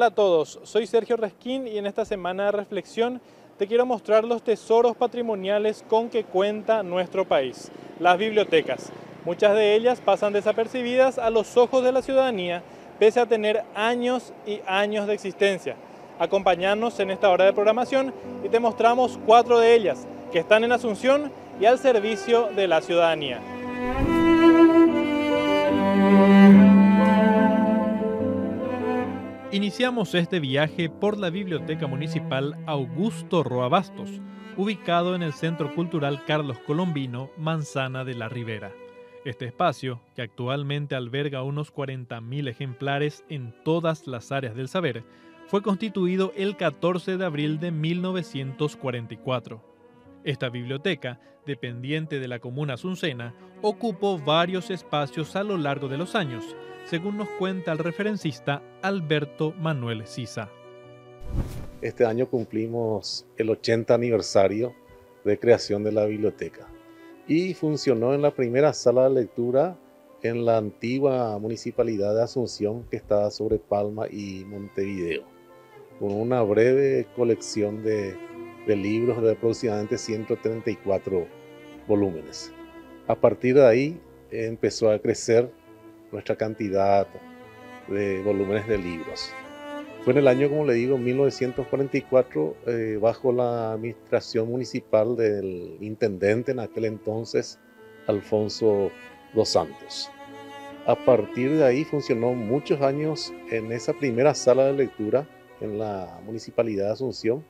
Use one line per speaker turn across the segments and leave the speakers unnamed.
Hola a todos, soy Sergio Resquín y en esta semana de reflexión te quiero mostrar los tesoros patrimoniales con que cuenta nuestro país, las bibliotecas. Muchas de ellas pasan desapercibidas a los ojos de la ciudadanía pese a tener años y años de existencia. Acompañarnos en esta hora de programación y te mostramos cuatro de ellas que están en Asunción y al servicio de la ciudadanía. Iniciamos este viaje por la Biblioteca Municipal Augusto Roabastos, ubicado en el Centro Cultural Carlos Colombino, Manzana de la Ribera. Este espacio, que actualmente alberga unos 40.000 ejemplares en todas las áreas del saber, fue constituido el 14 de abril de 1944. Esta biblioteca, dependiente de la comuna Asuncena, ocupó varios espacios a lo largo de los años, según nos cuenta el referencista Alberto Manuel Sisa.
Este año cumplimos el 80 aniversario de creación de la biblioteca y funcionó en la primera sala de lectura en la antigua municipalidad de Asunción que estaba sobre Palma y Montevideo, con una breve colección de, de libros de aproximadamente 134 volúmenes. A partir de ahí empezó a crecer nuestra cantidad de volúmenes de libros. Fue en el año, como le digo, 1944, eh, bajo la administración municipal del intendente en aquel entonces, Alfonso dos Santos. A partir de ahí funcionó muchos años en esa primera sala de lectura en la municipalidad de Asunción,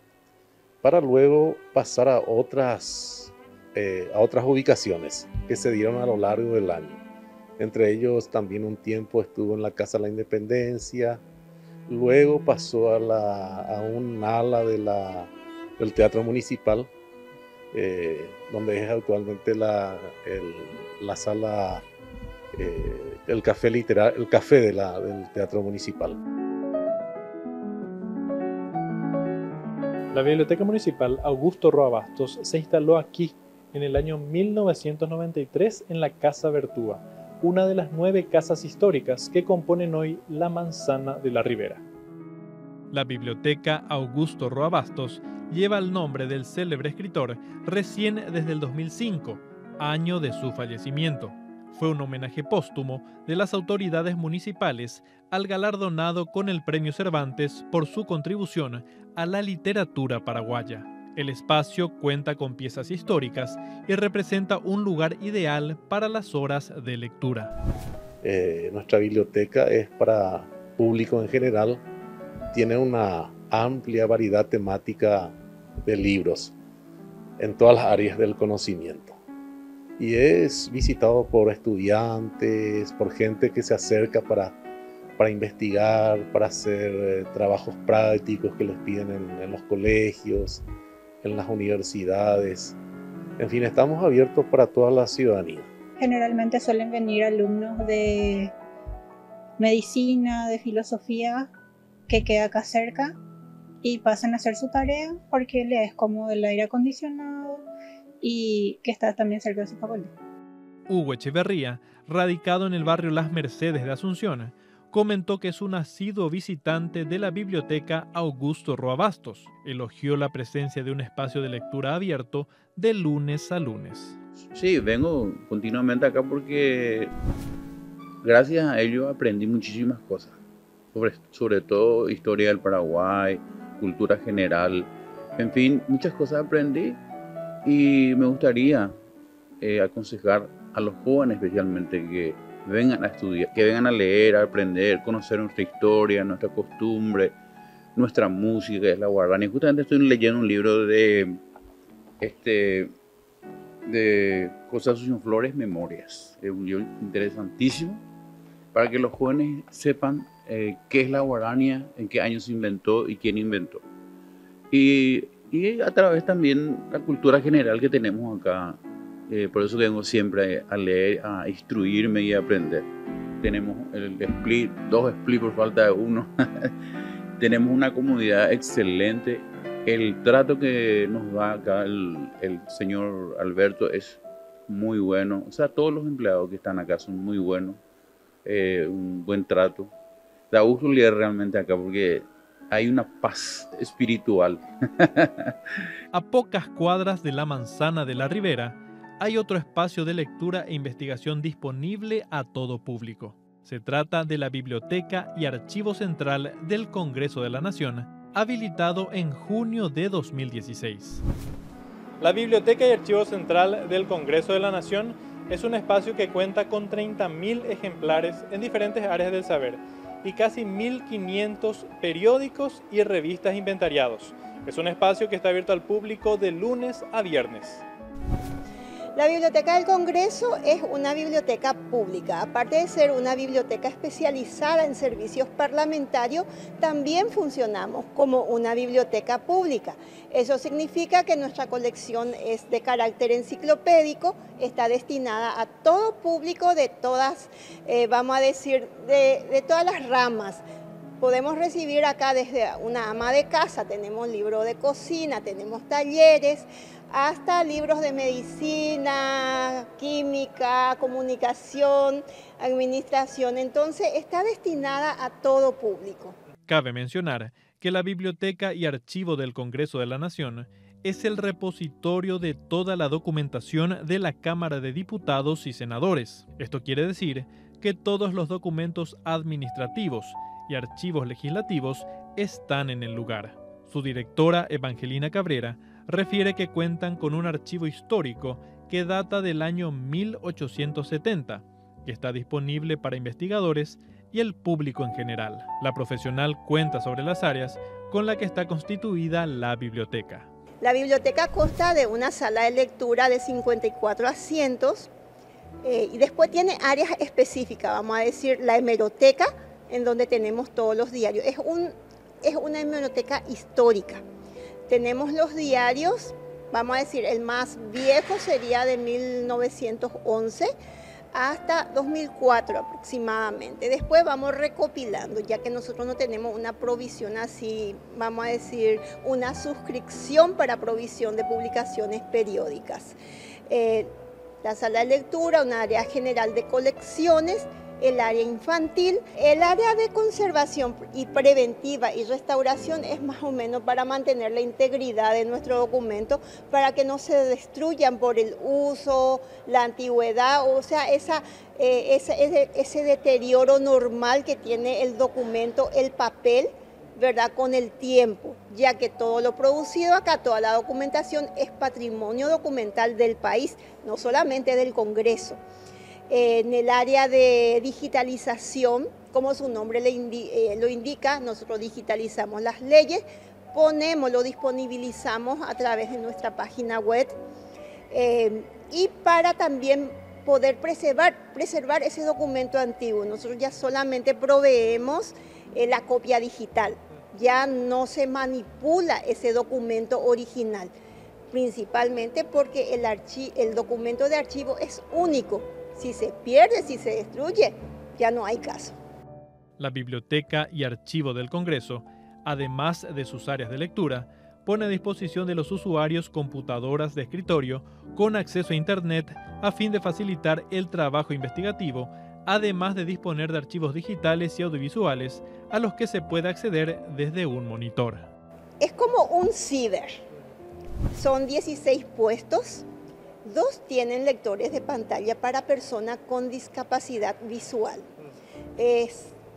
para luego pasar a otras, eh, a otras ubicaciones que se dieron a lo largo del año. Entre ellos también un tiempo estuvo en la Casa de la Independencia, luego pasó a, la, un ala de la, del Teatro Municipal, eh, donde es actualmente la, la sala, eh, el café literal, el café del Teatro Municipal.
La Biblioteca Municipal Augusto Roabastos se instaló aquí en el año 1993 en la Casa Vertúa una de las nueve casas históricas que componen hoy la Manzana de la Ribera. La Biblioteca Augusto Roabastos lleva el nombre del célebre escritor recién desde el 2005, año de su fallecimiento. Fue un homenaje póstumo de las autoridades municipales al galardonado con el Premio Cervantes por su contribución a la literatura paraguaya. El espacio cuenta con piezas históricas y representa un lugar ideal para las horas de lectura.
Eh, nuestra biblioteca es para público en general, tiene una amplia variedad temática de libros en todas las áreas del conocimiento. Y es visitado por estudiantes, por gente que se acerca para, para investigar, para hacer eh, trabajos prácticos que les piden en los colegios, en las universidades. En fin, estamos abiertos para toda la ciudadanía.
Generalmente suelen venir alumnos de medicina, de filosofía, que queda acá cerca y pasan a hacer su tarea porque le es como el aire acondicionado y que está también cerca de su facultad.
Hugo Echeverría, radicado en el barrio Las Mercedes de Asunción, comentó que es un asiduo visitante de la biblioteca Augusto Roabastos. Elogió la presencia de un espacio de lectura abierto de lunes a lunes.
Sí, vengo continuamente acá porque gracias a ello aprendí muchísimas cosas, sobre, sobre todo historia del Paraguay, cultura general, en fin, muchas cosas aprendí y me gustaría eh, aconsejar a los jóvenes especialmente que vengan a estudiar, que vengan a leer, a aprender, conocer nuestra historia, nuestra costumbre, nuestra música, es la guardia. Justamente estoy leyendo un libro de este de José Asunción Flores, Memorias. Es un libro interesantísimo para que los jóvenes sepan eh, qué es la guarania, en qué año se inventó y quién inventó. Y, y a través también la cultura general que tenemos acá eh, por eso vengo siempre a leer, a instruirme y a aprender. Tenemos el split, dos split por falta de uno. Tenemos una comunidad excelente. El trato que nos da acá el, señor Alberto es muy bueno. O sea, todos los empleados que están acá son muy buenos. Eh, un buen trato. Da gusto leer realmente acá porque hay una paz espiritual.
A pocas cuadras de la manzana de la Ribera hay otro espacio de lectura e investigación disponible a todo público. Se trata de la Biblioteca y Archivo Central del Congreso de la Nación, habilitado en junio de 2016. La Biblioteca y Archivo Central del Congreso de la Nación es un espacio que cuenta con 30.000 ejemplares en diferentes áreas del saber y casi 1.500 periódicos y revistas inventariados. Es un espacio que está abierto al público de lunes a viernes.
La Biblioteca del Congreso es una biblioteca pública. Aparte de ser una biblioteca especializada en servicios parlamentarios, también funcionamos como una biblioteca pública. Eso significa que nuestra colección es de carácter enciclopédico, está destinada a todo público de todas, eh, vamos a decir, de, de todas las ramas podemos recibir acá desde una ama de casa, tenemos libro de cocina, tenemos talleres, hasta libros de medicina, química, comunicación, administración. Entonces está destinada a todo público.
Cabe mencionar que la Biblioteca y Archivo del Congreso de la Nación es el repositorio de toda la documentación de la Cámara de Diputados y Senadores. Esto quiere decir que todos los documentos administrativos y archivos legislativos están en el lugar. Su directora, Evangelina Cabrera, refiere que cuentan con un archivo histórico que data del año 1870, que está disponible para investigadores y el público en general. La profesional cuenta sobre las áreas con la que está constituida la biblioteca.
La biblioteca consta de una sala de lectura de 54 asientos eh, y después tiene áreas específicas, vamos a decir la hemeroteca, en donde tenemos todos los diarios. Es, es una hemeroteca histórica. Tenemos los diarios, vamos a decir, el más viejo sería de 1911 hasta 2004 aproximadamente. Después vamos recopilando, ya que nosotros no tenemos una provisión así, vamos a decir, una suscripción para provisión de publicaciones periódicas. Eh, la sala de lectura, un área general de colecciones, el área infantil. El área de conservación y preventiva y restauración es más o menos para mantener la integridad de nuestro documento, para que no se destruyan por el uso, la antigüedad, o sea, esa, eh, ese, ese deterioro normal que tiene el documento, el papel. ¿verdad? Con el tiempo, ya que todo lo producido acá, toda la documentación es patrimonio documental del país, no solamente del Congreso en el área de digitalización, como su nombre eh, lo indica, nosotros digitalizamos las leyes, ponemos, lo disponibilizamos a través de nuestra página web eh, y para también poder preservar, ese documento antiguo. Nosotros ya solamente proveemos eh, la copia digital, ya no se manipula ese documento original, principalmente porque el documento de archivo es único, si se pierde, si se destruye, ya no hay caso.
La Biblioteca y Archivo del Congreso, además de sus áreas de lectura, pone a disposición de los usuarios computadoras de escritorio con acceso a Internet a fin de facilitar el trabajo investigativo, además de disponer de archivos digitales y audiovisuales a los que se puede acceder desde un monitor.
Es como un ciber. Son 16 puestos Dos tienen lectores de pantalla para personas con discapacidad visual.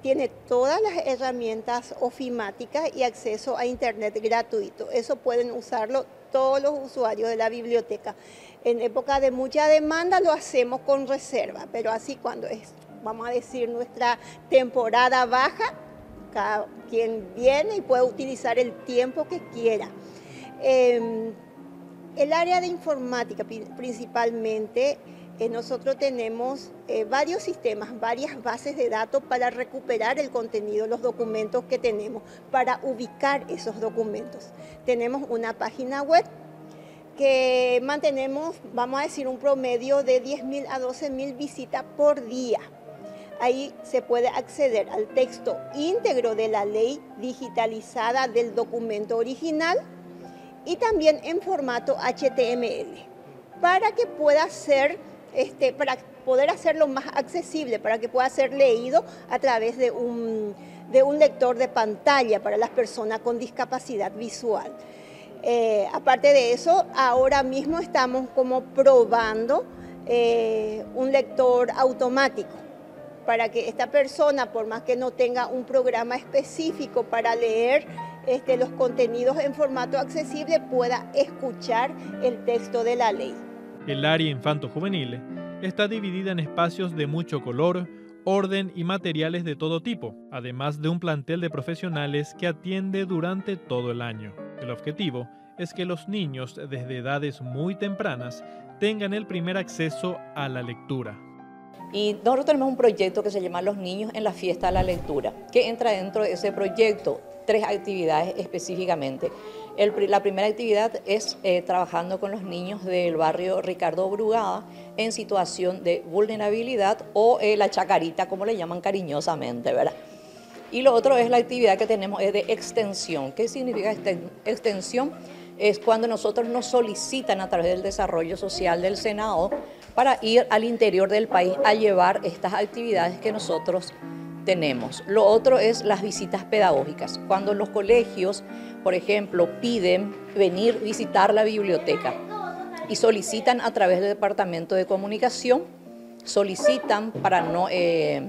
tiene todas las herramientas ofimáticas y acceso a Internet gratuito. Eso pueden usarlo todos los usuarios de la biblioteca. En época de mucha demanda lo hacemos con reserva, pero así cuando es, vamos a decir, nuestra temporada baja, cada quien viene y puede utilizar el tiempo que quiera. Em, el área de informática principalmente, eh, nosotros tenemos eh, varios sistemas, varias bases de datos para recuperar el contenido, los documentos que tenemos, para ubicar esos documentos. Tenemos una página web que mantenemos, vamos a decir, un promedio de 10.000 a 12.000 visitas por día. Ahí se puede acceder al texto íntegro de la ley digitalizada del documento original, y también en formato HTML para que pueda ser, este, para poder hacerlo más accesible, para que pueda ser leído a través de un, de un lector de pantalla para las personas con discapacidad visual. Eh, aparte de eso, ahora mismo estamos como probando eh, un lector automático para que esta persona, por más que no tenga un programa específico para leer este, los contenidos en formato accesible, pueda escuchar el texto de la ley.
El área infanto-juvenil está dividida en espacios de mucho color, orden y materiales de todo tipo, además de un plantel de profesionales que atiende durante todo el año. El objetivo es que los niños desde edades muy tempranas tengan el primer acceso a la lectura.
Y nosotros tenemos un proyecto que se llama Los Niños en la Fiesta de la Lectura, que entra dentro de ese proyecto tres actividades específicamente. la primera actividad es eh, trabajando con los niños del barrio Ricardo Brugada en situación de vulnerabilidad o eh, la chacarita, como le llaman cariñosamente, ¿verdad? Y lo otro es la actividad que tenemos es de extensión. ¿Qué significa extensión? Es cuando nosotros nos solicitan a través del desarrollo social del Senado para ir al interior del país a llevar estas actividades que nosotros tenemos. Lo otro es las visitas pedagógicas. Cuando los colegios, por ejemplo, piden venir visitar la biblioteca y solicitan a través del Departamento de Comunicación, solicitan para no, eh,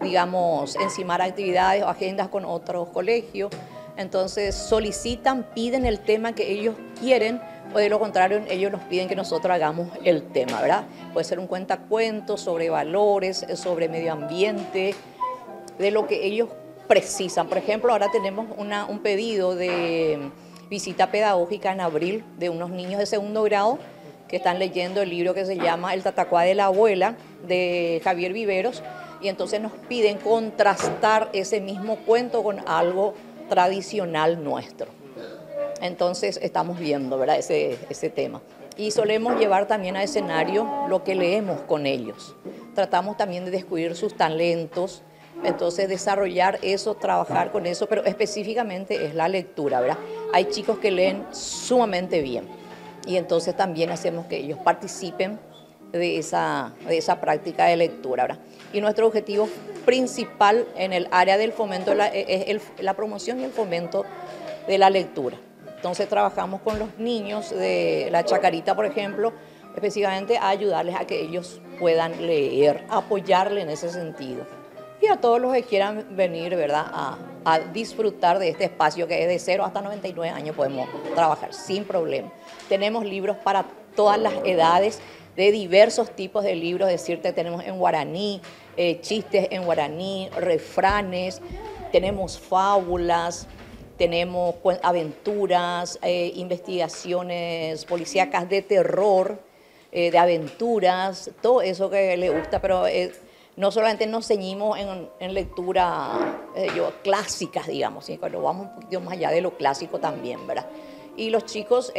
digamos, encimar actividades o agendas con otros colegios, entonces solicitan, piden el tema que ellos quieren o de lo contrario ellos nos piden que nosotros hagamos el tema, ¿verdad? Puede ser un cuentacuentos sobre valores, sobre medio ambiente, de lo que ellos precisan. Por ejemplo, ahora tenemos un pedido de visita pedagógica en abril de unos niños de segundo grado que están leyendo el libro que se llama El Tatacuá de la Abuela de Javier Viveros y entonces nos piden contrastar ese mismo cuento con algo tradicional nuestro. Entonces estamos viendo ¿verdad? Ese, ese tema. Y solemos llevar también a escenario lo que leemos con ellos. Tratamos también de descubrir sus talentos, entonces desarrollar eso, trabajar con eso, pero específicamente es la lectura, ¿verdad? Hay chicos que leen sumamente bien y entonces también hacemos que ellos participen de esa, de esa práctica de lectura, ¿verdad? Y nuestro objetivo principal en el área del fomento es la promoción y el fomento de la lectura. Entonces trabajamos con los niños de la Chacarita, por ejemplo, específicamente a ayudarles a que ellos puedan leer, apoyarle en ese sentido. Y a todos los que quieran venir, ¿verdad?, a, decir de este espacio que es de 0 hasta 99 años podemos trabajar sin problema. Tenemos libros para todas las edades, de diversos tipos de libros, decirte, tenemos en guaraní, eh, chistes en guaraní, refranes, tenemos fábulas, tenemos aventuras, eh, investigaciones policíacas de terror, eh, de aventuras, todo eso que le gusta, pero no solamente nos ceñimos en, en lectura clásicas, digamos, sino que vamos un poquito más allá de lo clásico también, ¿verdad? Y los chicos,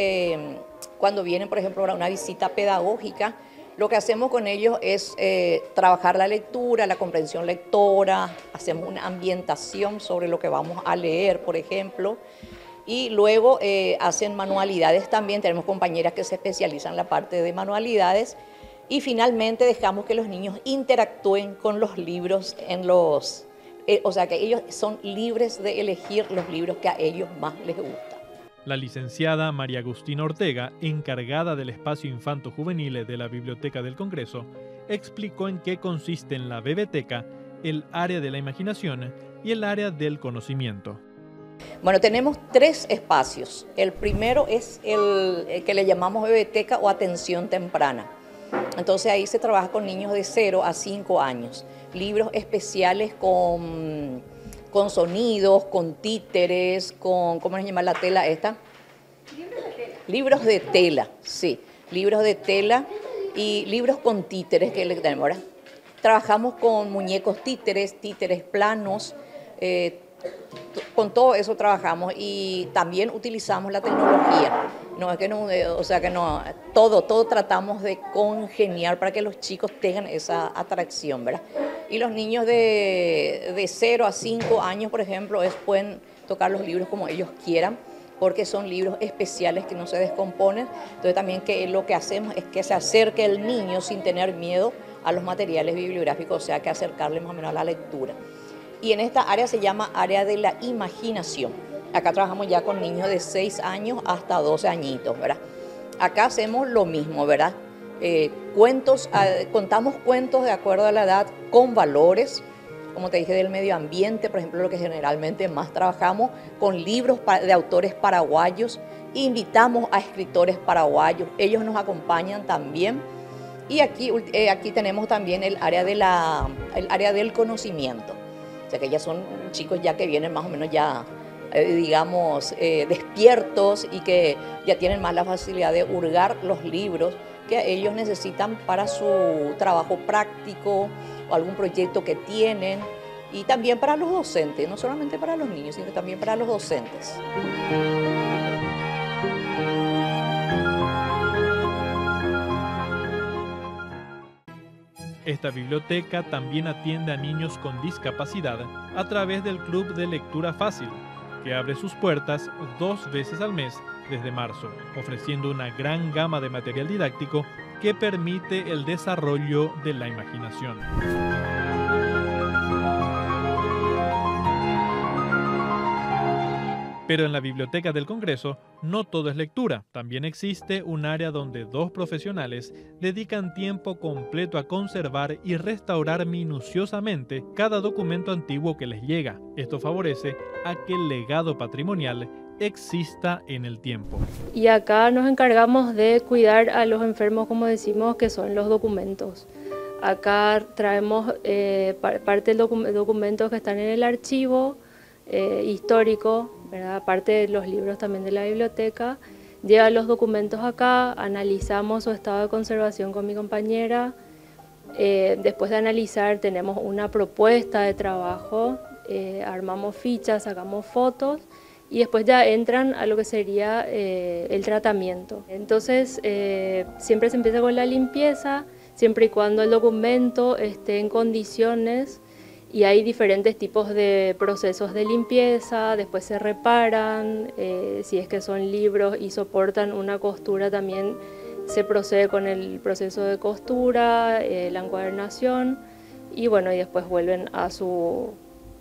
cuando vienen, por ejemplo, a una visita pedagógica, lo que hacemos con ellos es eh, trabajar la lectura, la comprensión lectora, hacemos una ambientación sobre lo que vamos a leer, por ejemplo, y luego eh, hacen manualidades también, tenemos compañeras que se especializan en la parte de manualidades, y finalmente dejamos que los niños interactúen con los libros en los... Eh, o sea, que ellos son libres de elegir los libros que a ellos más les gustan.
La licenciada María Agustina Ortega, encargada del espacio infanto-juvenil de la Biblioteca del Congreso, explicó en qué consiste en la biblioteca el área de la imaginación y el área del conocimiento.
Bueno, tenemos tres espacios. El primero es el, que le llamamos biblioteca o atención temprana. Entonces ahí se trabaja con niños de 0 a 5 años. Libros especiales con con sonidos, con títeres, con, ¿cómo se llama la tela esta? Libros de tela. Libros de tela, sí. Libros de tela y libros con títeres que le tenemos ahora. Trabajamos con muñecos títeres, títeres planos, eh, con todo eso trabajamos y también utilizamos la tecnología. No es que no, eh, o sea que no, todo, todo tratamos de congeniar para que los chicos tengan esa atracción, ¿verdad? Y los niños de, de 0 a 5 años, por ejemplo, pueden tocar los libros como ellos quieran porque son libros especiales que no se descomponen. Entonces también que lo que hacemos es que se acerque el niño sin tener miedo a los materiales bibliográficos, o sea que acercarle más o menos a la lectura. Y en esta área se llama área de la imaginación. Acá trabajamos ya con niños de 6 años hasta 12 añitos, ¿verdad? Acá hacemos lo mismo, ¿verdad? Eh, cuentos, ah, contamos cuentos de acuerdo a la edad con valores, como te dije, del medio ambiente, por ejemplo, lo que generalmente más trabajamos, con libros de autores paraguayos, invitamos a escritores paraguayos, ellos nos acompañan también. Y aquí, eh, aquí tenemos también el área, de la, el área del conocimiento que ya son chicos ya que vienen más o menos ya, eh, digamos, eh, despiertos y que ya tienen más la facilidad de hurgar los libros que ellos necesitan para su trabajo práctico o algún proyecto que tienen y también para los docentes, no solamente para los niños, sino también para los docentes.
Esta biblioteca también atiende a niños con discapacidad a través del Club de Lectura Fácil, que abre sus puertas dos veces al mes desde marzo, ofreciendo una gran gama de material didáctico que permite el desarrollo de la imaginación. Pero en la Biblioteca del Congreso no todo es lectura. También existe un área donde dos profesionales dedican tiempo completo a conservar y restaurar minuciosamente cada documento antiguo que les llega. Esto favorece a que el legado patrimonial exista en el tiempo.
Y acá nos encargamos de cuidar a los enfermos, como decimos, que son los documentos. Acá traemos eh, parte de documentos que están en el archivo eh, histórico aparte de los libros también de la biblioteca. Lleva los documentos acá, analizamos su estado de conservación con mi compañera. Eh, después de analizar tenemos una propuesta de trabajo, eh, armamos fichas, sacamos fotos y después ya entran a lo que sería eh, el tratamiento. Entonces siempre se empieza con la limpieza, siempre y cuando el documento esté en condiciones y hay diferentes tipos de procesos de limpieza, después se reparan, eh, si es que son libros y soportan una costura también se procede con el proceso de costura, eh, la encuadernación y bueno, y después vuelven a su,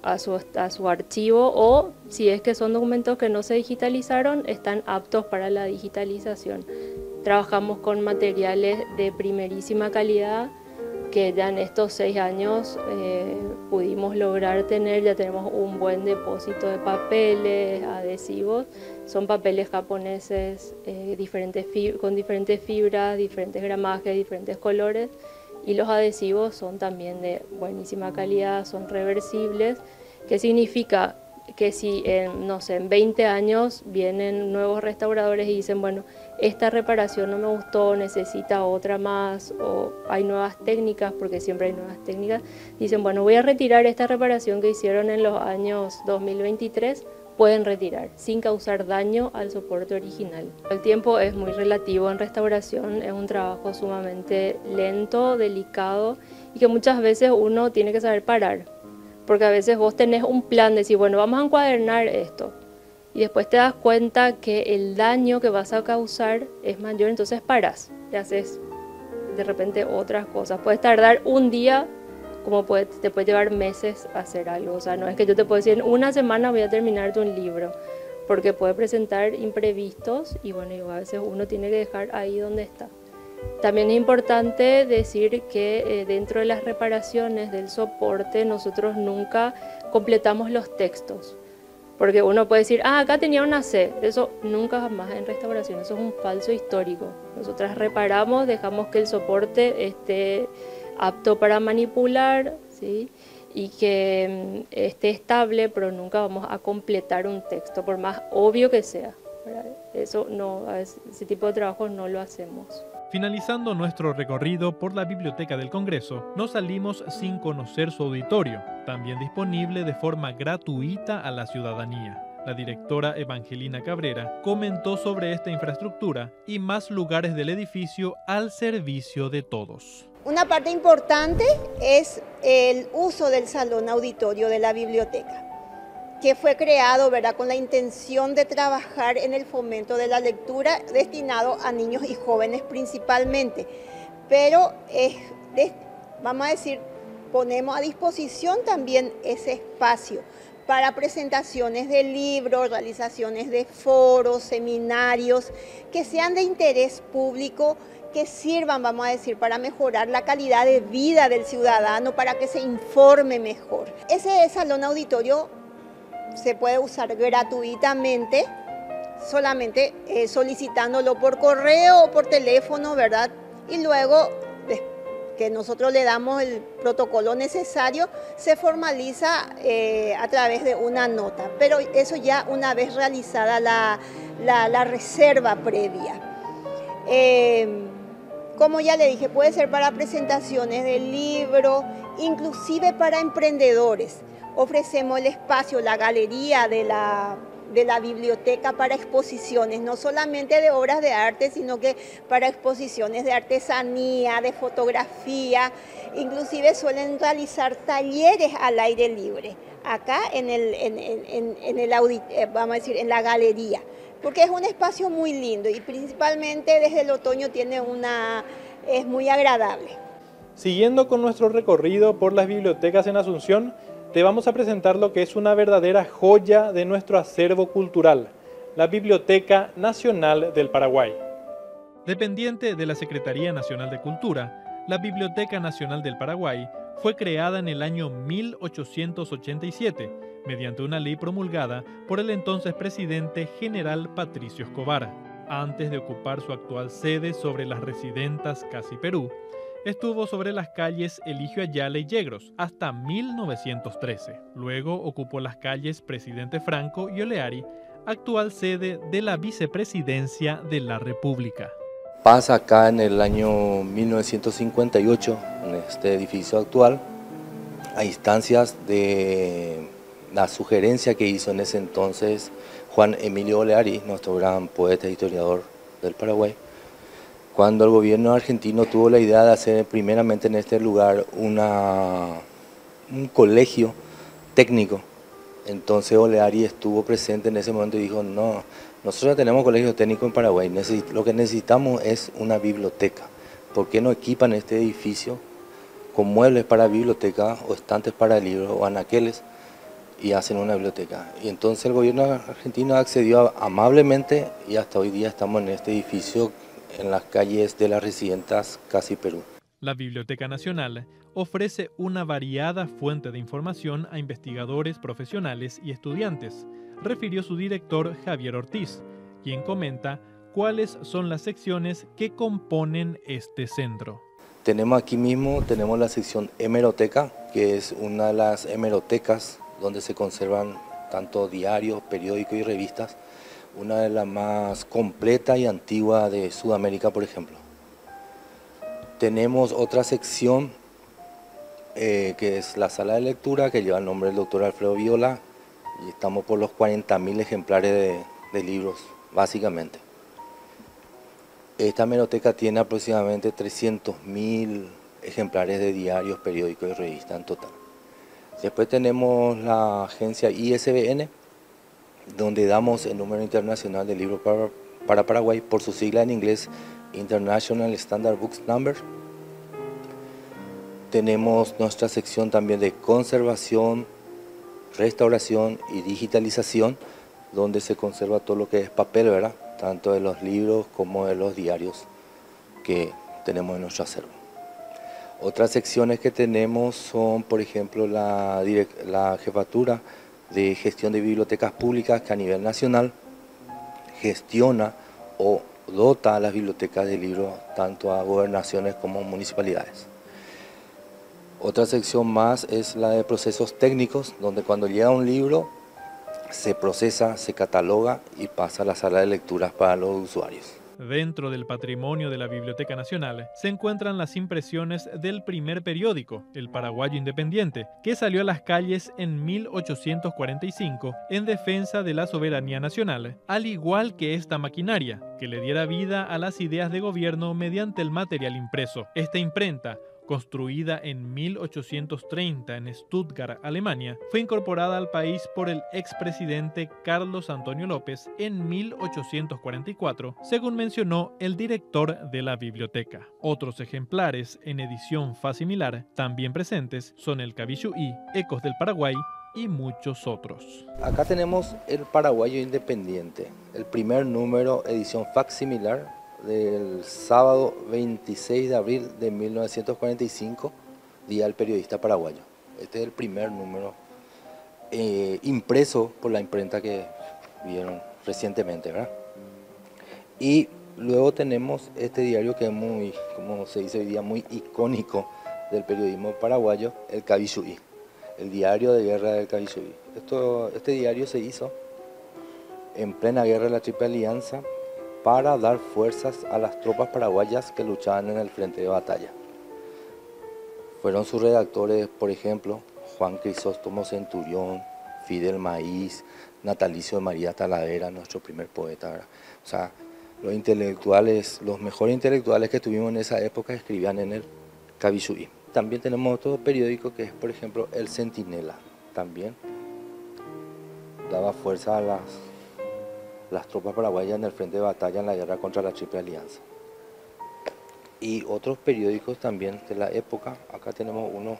a su, a su archivo o si es que son documentos que no se digitalizaron, están aptos para la digitalización. Trabajamos con materiales de primerísima calidad que ya en estos seis años eh, pudimos lograr tener, ya tenemos un buen depósito de papeles, adhesivos, son papeles japoneses eh, diferentes con diferentes fibras, diferentes gramajes, diferentes colores. Y los adhesivos son también de buenísima calidad, son reversibles, que significa que si en, no sé, en 20 años vienen nuevos restauradores y dicen, bueno, esta reparación no me gustó, necesita otra más, o hay nuevas técnicas, porque siempre hay nuevas técnicas, dicen, bueno, voy a retirar esta reparación que hicieron en los años 2023, pueden retirar sin causar daño al soporte original. El tiempo es muy relativo en restauración, es un trabajo sumamente lento, delicado y que muchas veces uno tiene que saber parar porque a veces vos tenés un plan de decir, bueno, vamos a encuadernar esto. Y después te das cuenta que el daño que vas a causar es mayor, entonces paras, te haces de repente otras cosas. Puedes tardar un día como puede, te puede llevar meses hacer algo. O sea, no es que yo te puedo decir, en una semana voy a terminarte un libro, porque puede presentar imprevistos y bueno, a veces uno tiene que dejar ahí donde está. También es importante decir que eh, dentro de las reparaciones del soporte nosotros nunca completamos los textos. Porque uno puede decir, ah, acá tenía una C. Eso nunca jamás en restauración, eso es un falso histórico. Nosotras reparamos, dejamos que el soporte esté apto para manipular ¿sí? y que mm, esté estable, pero nunca vamos a completar un texto, por más obvio que sea. Eso no, ese tipo de trabajo no lo hacemos.
Finalizando nuestro recorrido por la Biblioteca del Congreso, no salimos sin conocer su auditorio, también disponible de forma gratuita a la ciudadanía. La directora Evangelina Cabrera comentó sobre esta infraestructura y más lugares del edificio al servicio de todos.
Una parte importante es el uso del salón auditorio de la biblioteca que fue creado ¿verdad? con la intención de trabajar en el fomento de la lectura destinado a niños y jóvenes principalmente. Pero vamos a decir, ponemos a disposición también ese espacio para presentaciones de libros, realizaciones de foros, seminarios, que sean de interés público, que sirvan, vamos a decir, para mejorar la calidad de vida del ciudadano, para que se informe mejor. Ese salón auditorio se puede usar gratuitamente, solamente eh, solicitándolo por correo o por teléfono, ¿verdad? Y luego que nosotros le damos el protocolo necesario, se formaliza eh, a través de una nota, pero eso ya una vez realizada la, reserva previa. Eh, como ya le dije, puede ser para presentaciones del libro, inclusive para emprendedores. Ofrecemos el espacio, la galería de la de la biblioteca para exposiciones, no solamente de obras de arte, sino que para exposiciones de artesanía, de fotografía, inclusive suelen realizar talleres al aire libre, acá en el, en, el eh, vamos a decir, en la galería, porque es un espacio muy lindo y principalmente desde el otoño tiene una, es muy agradable.
Siguiendo con nuestro recorrido por las bibliotecas en Asunción, te vamos a presentar lo que es una verdadera joya de nuestro acervo cultural, la Biblioteca Nacional del Paraguay. Dependiente de la Secretaría Nacional de Cultura, la Biblioteca Nacional del Paraguay fue creada en el año 1887 mediante una ley promulgada por el entonces presidente general Patricio Escobar. Antes de ocupar su actual sede sobre las residentas Casi Perú, estuvo sobre las calles Eligio Ayala y Yegros hasta 1913. Luego ocupó las calles Presidente Franco y Oleari, actual sede de la Vicepresidencia de la República.
Pasa acá en el año 1958, en este edificio actual, a instancias de la sugerencia que hizo en ese entonces Juan Emilio Oleari, nuestro gran poeta e historiador del Paraguay, cuando el gobierno argentino tuvo la idea de hacer primeramente en este lugar un colegio técnico. Entonces Oleari estuvo presente en ese momento y dijo, no, nosotros tenemos colegio técnico en Paraguay, lo que necesitamos es una biblioteca. ¿Por qué no equipan este edificio con muebles para biblioteca o estantes para libros o anaqueles y hacen una biblioteca? Y entonces el gobierno argentino accedió amablemente y hasta hoy día estamos en este edificio en las calles de las residentas Casi Perú.
La Biblioteca Nacional ofrece una variada fuente de información a investigadores profesionales y estudiantes, refirió su director Javier Ortiz, quien comenta cuáles son las secciones que componen este centro.
Tenemos aquí mismo, tenemos la sección hemeroteca, que es una de las hemerotecas donde se conservan tanto diarios, periódicos y revistas una de las más completas y antiguas de Sudamérica, por ejemplo. Tenemos otra sección eh, que es la sala de lectura que lleva el nombre del doctor Alfredo Viola y estamos por los 40.000 ejemplares de, de libros, básicamente. Esta meroteca tiene aproximadamente 300.000 ejemplares de diarios, periódicos y revistas en total. Después tenemos la agencia ISBN, donde damos el número internacional de libro para, Paraguay, por su sigla en inglés International Standard Books Number. Tenemos nuestra sección también de conservación, restauración y digitalización, donde se conserva todo lo que es papel, ¿verdad? Tanto de los libros como de los diarios que tenemos en nuestro acervo. Otras secciones que tenemos son, por ejemplo, la, la jefatura de gestión de bibliotecas públicas que a nivel nacional gestiona o dota a las bibliotecas de libros tanto a gobernaciones como municipalidades. Otra sección más es la de procesos técnicos, donde cuando llega un libro se procesa, se cataloga y pasa a la sala de lecturas para los usuarios.
Dentro del patrimonio de la Biblioteca Nacional se encuentran las impresiones del primer periódico, El Paraguayo Independiente, que salió a las calles en 1845 en defensa de la soberanía nacional, al igual que esta maquinaria, que le diera vida a las ideas de gobierno mediante el material impreso. Esta imprenta construida en 1830 en Stuttgart, Alemania, fue incorporada al país por el expresidente Carlos Antonio López en 1844, según mencionó el director de la biblioteca. Otros ejemplares en edición similar también presentes son el I, Ecos del Paraguay y muchos otros.
Acá tenemos el Paraguayo Independiente, el primer número edición facsimilar del sábado 26 de abril de 1945, Día del Periodista Paraguayo. Este es el primer número eh, impreso por la imprenta que vieron recientemente, ¿verdad? Y luego tenemos este diario que es muy, como se dice hoy día, muy icónico del periodismo paraguayo, el Cabisuí, el diario de guerra del Cabisuí. Esto, este diario se hizo en plena guerra de la Triple Alianza para dar fuerzas a las tropas paraguayas que luchaban en el frente de batalla. Fueron sus redactores, por ejemplo, Juan Crisóstomo Centurión, Fidel Maíz, Natalicio de María Talavera, nuestro primer poeta. O sea, los intelectuales, los mejores intelectuales que tuvimos en esa época escribían en el Cabisuí. También tenemos otro periódico que es, por ejemplo, El Centinela. También daba fuerza a las las tropas paraguayas en el frente de batalla en la guerra contra la Triple Alianza. Y otros periódicos también de la época, acá tenemos uno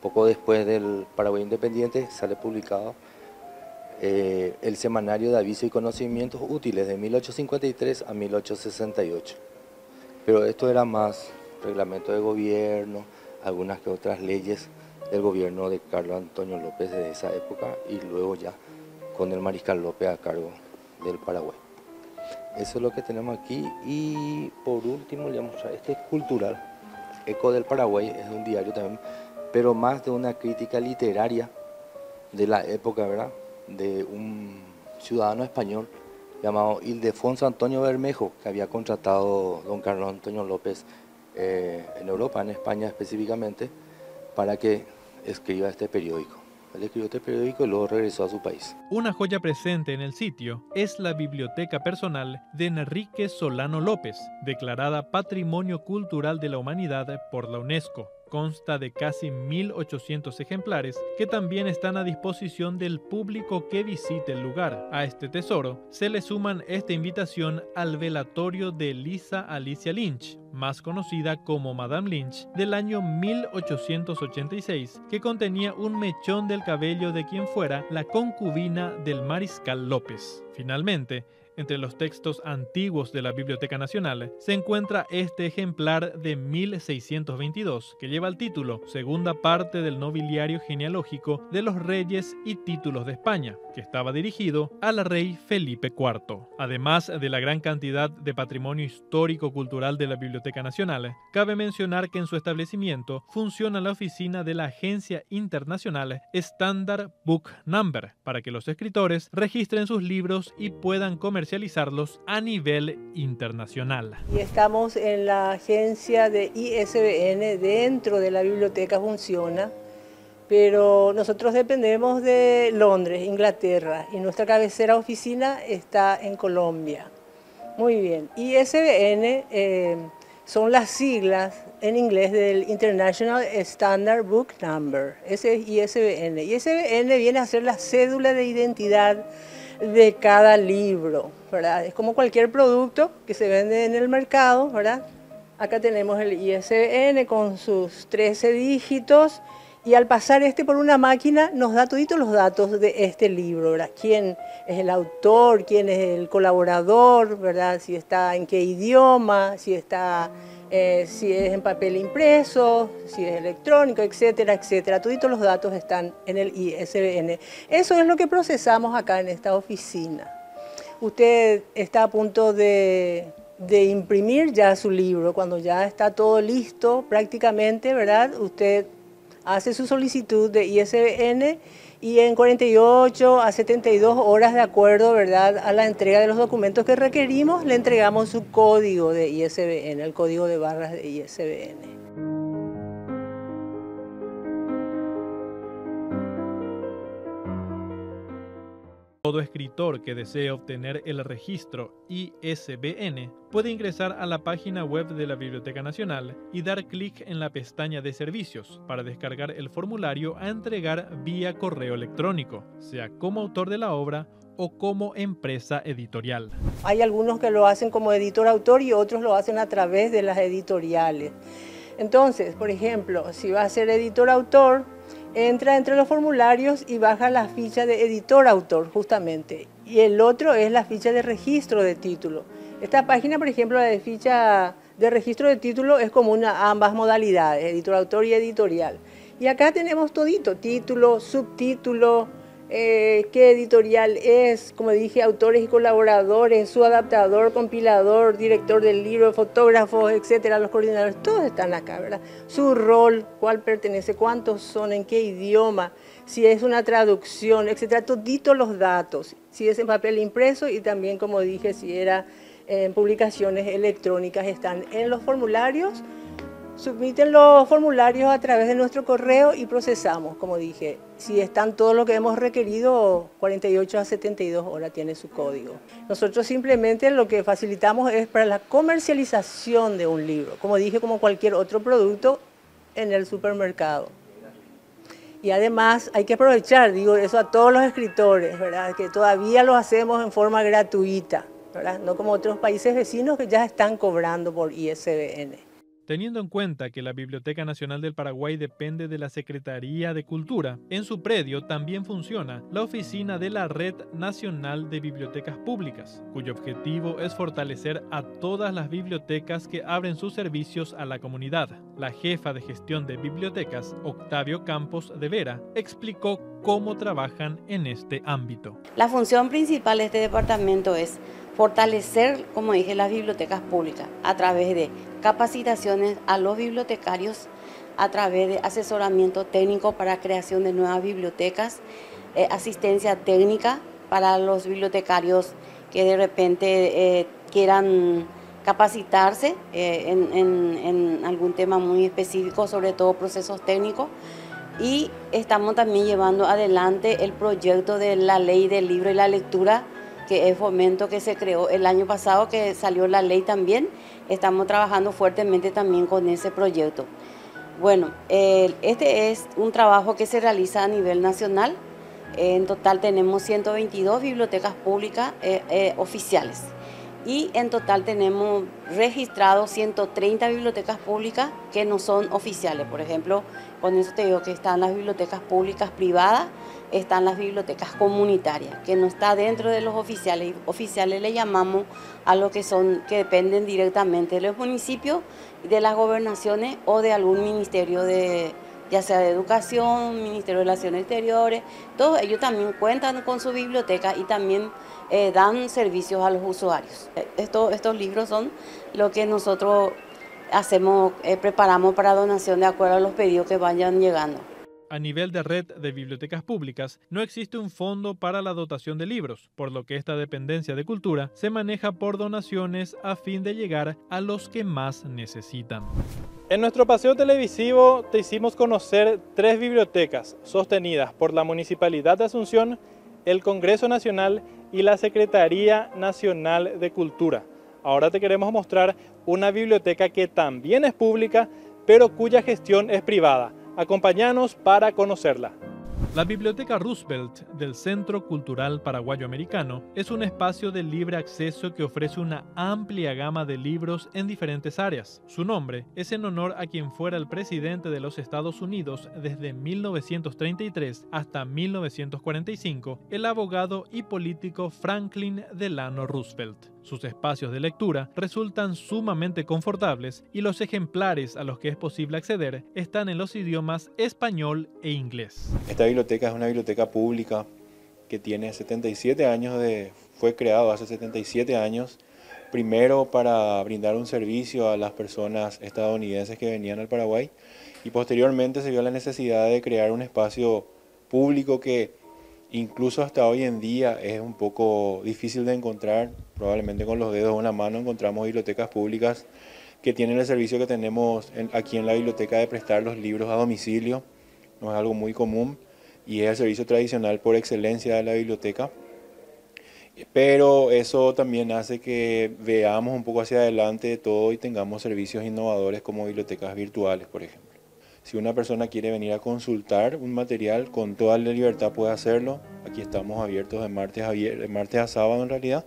poco después del Paraguay Independiente, sale publicado eh, el Semanario de Aviso y Conocimientos Útiles de 1853 a 1868. Pero esto era más reglamento de gobierno, algunas que otras leyes del gobierno de Carlos Antonio López de esa época y luego ya con el Mariscal López a cargo del Paraguay. Eso es lo que tenemos aquí y por último le vamos a este es cultural. Eco del Paraguay es un diario también, pero más de una crítica literaria de la época, ¿verdad? De un ciudadano español llamado Ildefonso Antonio Bermejo, que había contratado don Carlos Antonio López eh, en Europa, en España específicamente, para que escriba este periódico. Él escribió periódico y luego regresó a su país.
Una joya presente en el sitio es la biblioteca personal de Enrique Solano López, declarada Patrimonio Cultural de la Humanidad por la UNESCO consta de casi 1.800 ejemplares que también están a disposición del público que visite el lugar. A este tesoro se le suman esta invitación al velatorio de Lisa Alicia Lynch, más conocida como Madame Lynch, del año 1886, que contenía un mechón del cabello de quien fuera la concubina del mariscal López. Finalmente, entre los textos antiguos de la Biblioteca Nacional se encuentra este ejemplar de 1622 que lleva el título Segunda parte del nobiliario genealógico de los reyes y títulos de España, que estaba dirigido al rey Felipe IV. Además de la gran cantidad de patrimonio histórico-cultural de la Biblioteca Nacional, cabe mencionar que en su establecimiento funciona la oficina de la agencia internacional Standard Book Number para que los escritores registren sus libros y puedan comercializar comercializarlos a nivel internacional.
Y estamos en la agencia de ISBN, dentro de la biblioteca funciona, pero nosotros dependemos de Londres, Inglaterra, y nuestra cabecera oficina está en Colombia. Muy bien, ISBN eh, son las siglas en inglés del International Standard Book Number, ese es ISBN. ISBN viene a ser la cédula de identidad de cada libro, ¿verdad? Es como cualquier producto que se vende en el mercado, ¿verdad? Acá tenemos el ISBN con sus 13 dígitos y al pasar este por una máquina nos da todos los datos de este libro, ¿verdad? Quién es el autor, quién es el colaborador, ¿verdad? Si está en qué idioma, si está eh, si es en papel impreso, si es electrónico, etcétera, etcétera. Todos los datos están en el ISBN. Eso es lo que procesamos acá en esta oficina. Usted está a punto de, de imprimir ya su libro, cuando ya está todo listo prácticamente, ¿verdad? Usted hace su solicitud de ISBN y en 48 a 72 horas de acuerdo ¿verdad? a la entrega de los documentos que requerimos, le entregamos su código de ISBN, el código de barras de ISBN.
Todo escritor que desee obtener el registro ISBN puede ingresar a la página web de la Biblioteca Nacional y dar clic en la pestaña de servicios para descargar el formulario a entregar vía correo electrónico, sea como autor de la obra o como empresa editorial.
Hay algunos que lo hacen como editor-autor y otros lo hacen a través de las editoriales. Entonces, por ejemplo, si va a ser editor-autor, entra entre los formularios y baja la ficha de editor-autor justamente. Y el otro es la ficha de registro de título. Esta página, por ejemplo, la de ficha de registro de título es común a ambas modalidades, editor-autor y editorial. Y acá tenemos todito, título, subtítulo, eh, qué editorial es, como dije, autores y colaboradores, su adaptador, compilador, director del libro, fotógrafos, etcétera, los coordinadores, todos están acá, ¿verdad? Su rol, cuál pertenece, cuántos son, en qué idioma, si es una traducción, etcétera, toditos los datos, si es en papel impreso y también, como dije, si era publicaciones electrónicas, están en los formularios submiten los formularios a través de nuestro correo y procesamos, como dije. Si están todo lo que hemos requerido, 48 a 72 horas tiene su código. Nosotros simplemente lo que facilitamos es para la comercialización de un libro, como dije, como cualquier otro producto en el supermercado. Y además hay que aprovechar, digo eso a todos los escritores, ¿verdad? que todavía lo hacemos en forma gratuita, ¿verdad? no como otros países vecinos que ya están cobrando por ISBN.
Teniendo en cuenta que la Biblioteca Nacional del Paraguay depende de la Secretaría de Cultura, en su predio también funciona la oficina de la Red Nacional de Bibliotecas Públicas, cuyo objetivo es fortalecer a todas las bibliotecas que abren sus servicios a la comunidad. La jefa de gestión de bibliotecas, Octavio Campos de Vera, explicó cómo trabajan en este ámbito.
La función principal de este departamento es fortalecer, como dije, las bibliotecas públicas a través de capacitaciones a los bibliotecarios, a través de asesoramiento técnico para creación de nuevas bibliotecas, eh, asistencia técnica para los bibliotecarios que de repente eh, quieran capacitarse eh, en, algún tema muy específico, sobre todo procesos técnicos. Y estamos también llevando adelante el proyecto de la ley del libro y la lectura que es fomento que se creó el año pasado, que salió la ley también. Estamos trabajando fuertemente también con ese proyecto. Bueno, este es un trabajo que se realiza a nivel nacional. En total tenemos 122 bibliotecas públicas eh, eh, oficiales y en total tenemos registrados 130 bibliotecas públicas que no son oficiales. Por ejemplo, con eso te digo que están las bibliotecas públicas privadas, están las bibliotecas comunitarias, que no está dentro de los oficiales. Oficiales le llamamos a los que son, que dependen directamente de los municipios, de las gobernaciones o de algún ministerio de, ya sea de educación, Ministerio de Relaciones Exteriores, todos ellos también cuentan con su biblioteca y también eh, dan servicios a los usuarios. Estos, estos libros son lo que nosotros hacemos, eh, preparamos para donación de acuerdo a los pedidos que vayan llegando.
A nivel de red de bibliotecas públicas, no existe un fondo para la dotación de libros, por lo que esta dependencia de cultura se maneja por donaciones a fin de llegar a los que más necesitan. En nuestro paseo televisivo te hicimos conocer tres bibliotecas sostenidas por la Municipalidad de Asunción, el Congreso Nacional y la Secretaría Nacional de Cultura. Ahora te queremos mostrar una biblioteca que también es pública, pero cuya gestión es privada. Acompáñanos para conocerla. La Biblioteca Roosevelt del Centro Cultural Paraguayo Americano es un espacio de libre acceso que ofrece una amplia gama de libros en diferentes áreas. Su nombre es en honor a quien fuera el presidente de los Estados Unidos desde 1933 hasta 1945, el abogado y político Franklin Delano Roosevelt. Sus espacios de lectura resultan sumamente confortables y los ejemplares a los que es posible acceder están en los idiomas español e inglés.
Esta biblioteca es una biblioteca pública que tiene 77 años de fue creado hace 77 años primero para brindar un servicio a las personas estadounidenses que venían al Paraguay y posteriormente se vio la necesidad de crear un espacio público que incluso hasta hoy en día es un poco difícil de encontrar, probablemente con los dedos de una mano encontramos bibliotecas públicas que tienen el servicio que tenemos aquí en la biblioteca de prestar los libros a domicilio, no es algo muy común y es el servicio tradicional por excelencia de la biblioteca. pero eso también hace que veamos un poco hacia adelante todo y tengamos servicios innovadores como bibliotecas virtuales, por ejemplo. Si una persona quiere venir a consultar un material, con toda la libertad puede hacerlo. Aquí estamos abiertos de martes de martes a sábado en realidad.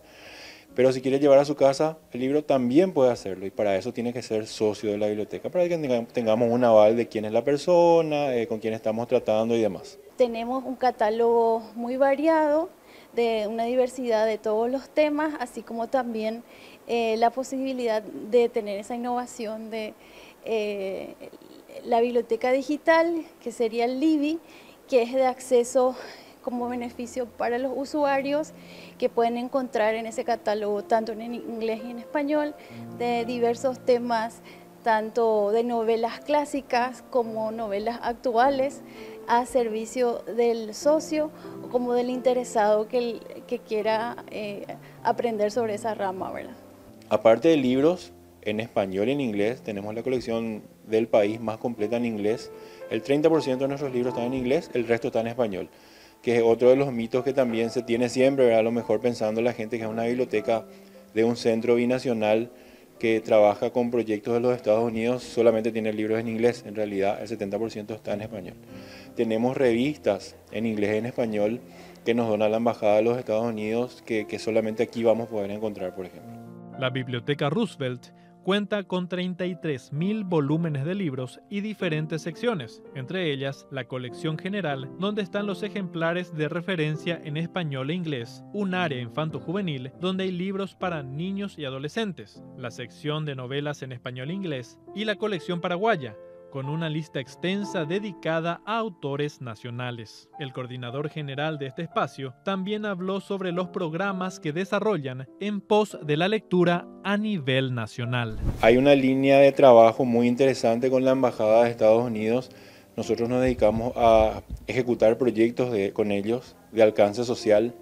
Pero si quiere llevar a su casa el libro, también puede hacerlo. Y para eso tiene que ser socio de la biblioteca, para que tengamos un aval de quién es la persona, eh, con quién estamos tratando y demás.
Tenemos un catálogo muy variado de una diversidad de todos los temas, así como también eh, la posibilidad de tener esa innovación de eh, la biblioteca digital, que sería el LIBI, que es de acceso como beneficio para los usuarios que pueden encontrar en ese catálogo tanto en inglés y en español de diversos temas tanto de novelas clásicas como novelas actuales a servicio del socio como del interesado que, que quiera eh, aprender sobre esa rama. ¿verdad?
Aparte de libros en español y en inglés, tenemos la colección del país más completa en inglés. El 30% de nuestros libros están en inglés, el resto está en español, que es otro de los mitos que también se tiene siempre, a lo mejor pensando la gente que es una biblioteca de un centro binacional que trabaja con proyectos de los Estados Unidos, solamente tiene libros en inglés, en realidad el 70% está en español. Tenemos revistas en inglés y en español que nos dona la Embajada de los Estados Unidos, que, que solamente aquí vamos a poder encontrar, por ejemplo.
La Biblioteca Roosevelt cuenta con 33.000 volúmenes de libros y diferentes secciones, entre ellas la colección general, donde están los ejemplares de referencia en español e inglés, un área infanto-juvenil donde hay libros para niños y adolescentes, la sección de novelas en español e inglés y la colección paraguaya, con una lista extensa dedicada a autores nacionales. El coordinador general de este espacio también habló sobre los programas que desarrollan en pos de la lectura a nivel nacional.
Hay una línea de trabajo muy interesante con la Embajada de Estados Unidos. Nosotros nos dedicamos a ejecutar proyectos con ellos de alcance social.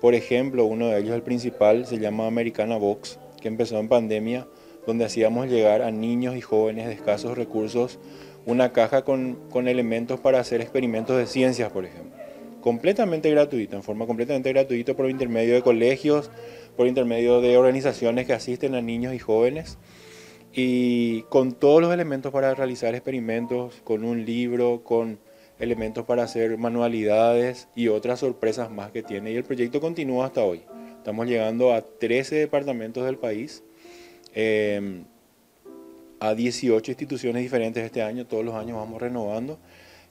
Por ejemplo, uno de ellos, el principal, se llama Americana Box, que empezó en pandemia donde hacíamos llegar a niños y jóvenes de escasos recursos una caja con, elementos para hacer experimentos de ciencias, por ejemplo. Completamente gratuito, en forma completamente gratuita por intermedio de colegios, por intermedio de organizaciones que asisten a niños y jóvenes y con todos los elementos para realizar experimentos, con un libro, con elementos para hacer manualidades y otras sorpresas más que tiene. Y el proyecto continúa hasta hoy. Estamos llegando a 13 departamentos del país Em, a 18 instituciones diferentes este año, todos los años vamos renovando.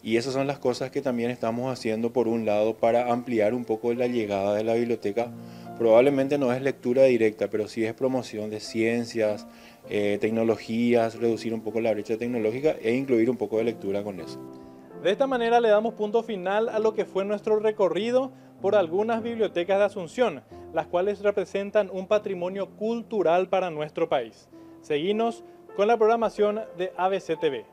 Y esas son las cosas que también estamos haciendo por un lado para ampliar un poco la llegada de la biblioteca. Probablemente no es lectura directa, pero sí es promoción de ciencias, eh, tecnologías, reducir un poco la brecha tecnológica e incluir un poco de lectura con eso.
De esta manera le damos punto final a lo que fue nuestro recorrido por algunas bibliotecas de Asunción, las cuales representan un patrimonio cultural para nuestro país. Seguimos con la programación de ABC TV.